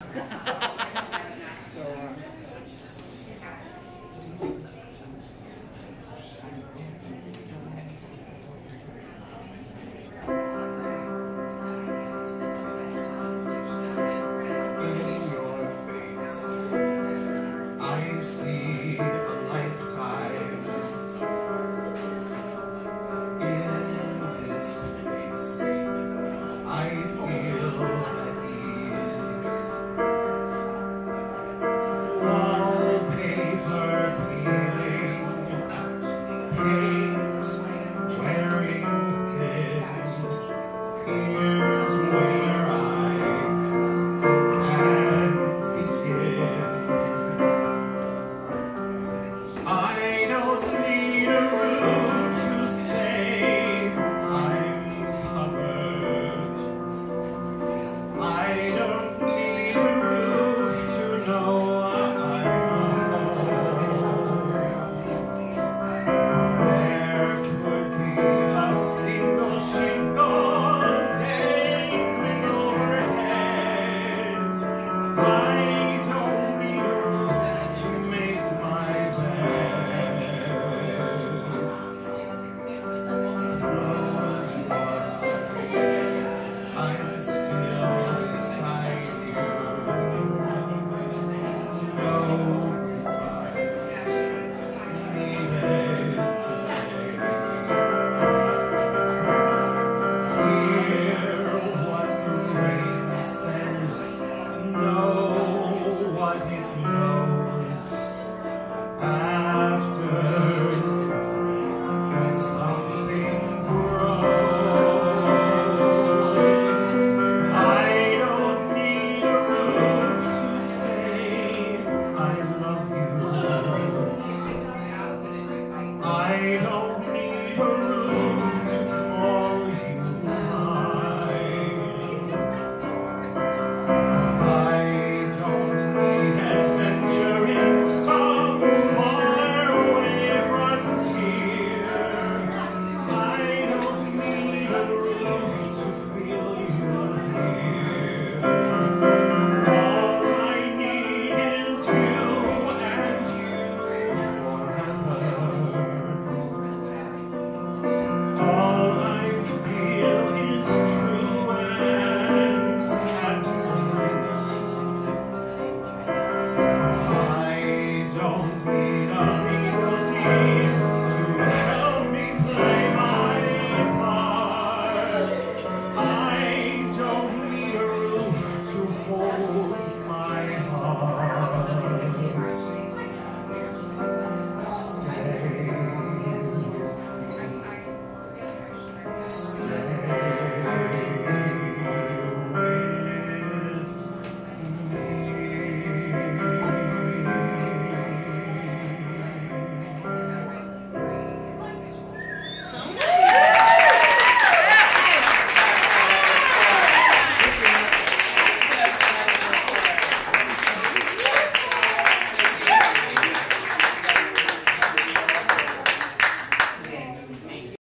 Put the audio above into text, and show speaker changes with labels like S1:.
S1: Yeah. I know don't need a roof to say melody